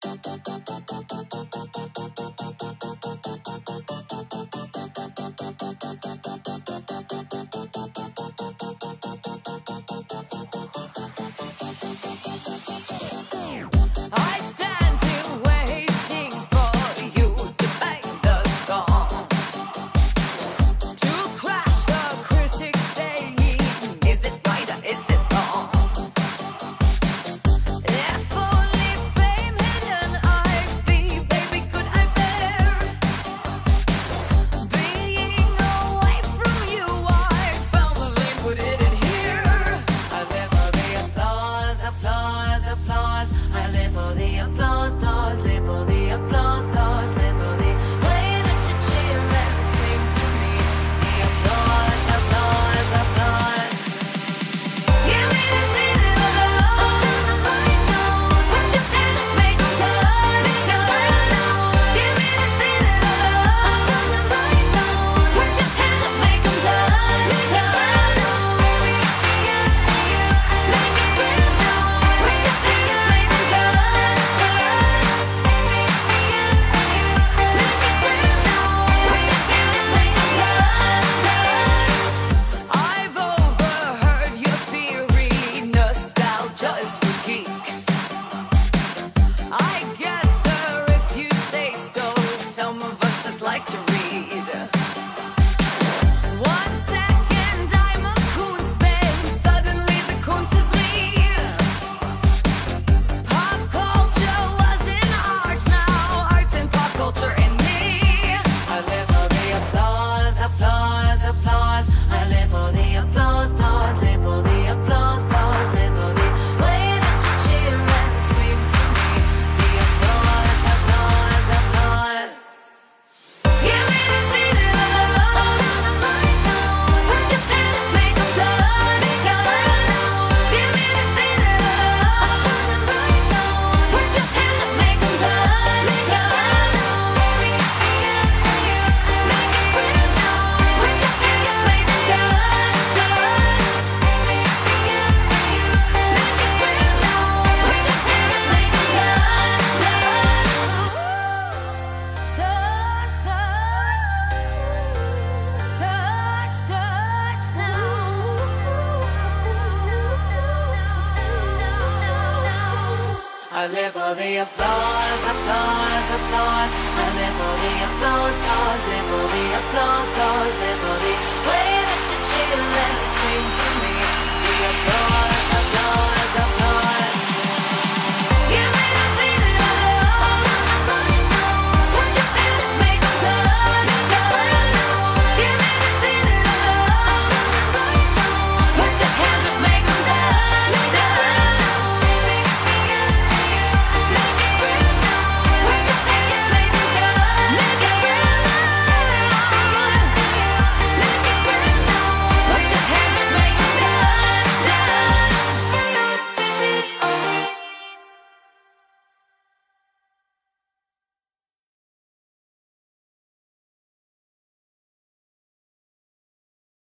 タタタタタタタタタタ I live for the applause, applause, applause. I live for the applause, applause, live for the